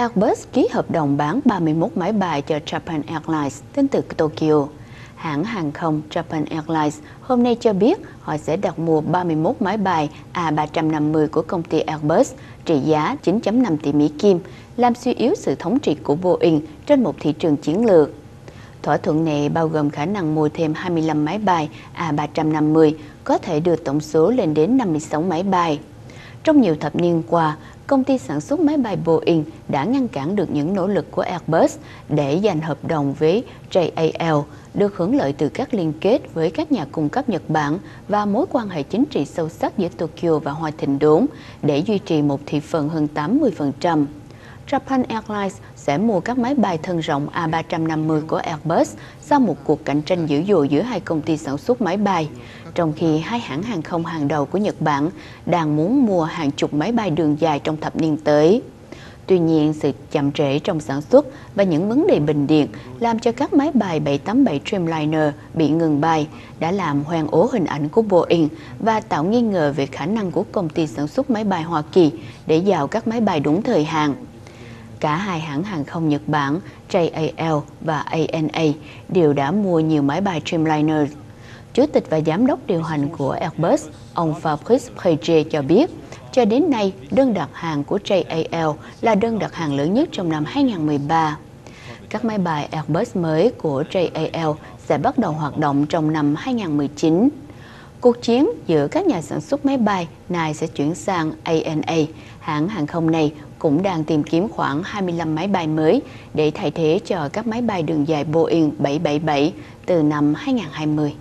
Airbus ký hợp đồng bán 31 máy bay cho Japan Airlines đến từ Tokyo. Hãng hàng không Japan Airlines hôm nay cho biết họ sẽ đặt mua 31 máy bay A350 của công ty Airbus trị giá 9.5 tỷ Mỹ Kim, làm suy yếu sự thống trị của Boeing trên một thị trường chiến lược. Thỏa thuận này bao gồm khả năng mua thêm 25 máy bay A350, có thể đưa tổng số lên đến 56 máy bay. Trong nhiều thập niên qua, công ty sản xuất máy bay Boeing đã ngăn cản được những nỗ lực của Airbus để giành hợp đồng với JAL, được hưởng lợi từ các liên kết với các nhà cung cấp Nhật Bản và mối quan hệ chính trị sâu sắc giữa Tokyo và Hoa Thịnh Đốn để duy trì một thị phần hơn 80%. Japan Airlines sẽ mua các máy bay thân rộng A350 của Airbus sau một cuộc cạnh tranh dữ dội giữa hai công ty sản xuất máy bay, trong khi hai hãng hàng không hàng đầu của Nhật Bản đang muốn mua hàng chục máy bay đường dài trong thập niên tới. Tuy nhiên, sự chậm trễ trong sản xuất và những vấn đề bình điện làm cho các máy bay 787 Dreamliner bị ngừng bay đã làm hoang ố hình ảnh của Boeing và tạo nghi ngờ về khả năng của công ty sản xuất máy bay Hoa Kỳ để giao các máy bay đúng thời hạn. Cả hai hãng hàng không Nhật Bản JAL và ANA đều đã mua nhiều máy bay Dreamliner. Chủ tịch và giám đốc điều hành của Airbus, ông Fabrice Prege cho biết, cho đến nay, đơn đặt hàng của JAL là đơn đặt hàng lớn nhất trong năm 2013. Các máy bay Airbus mới của JAL sẽ bắt đầu hoạt động trong năm 2019. Cuộc chiến giữa các nhà sản xuất máy bay này sẽ chuyển sang ANA. Hãng hàng không này cũng đang tìm kiếm khoảng 25 máy bay mới để thay thế cho các máy bay đường dài Boeing 777 từ năm 2020.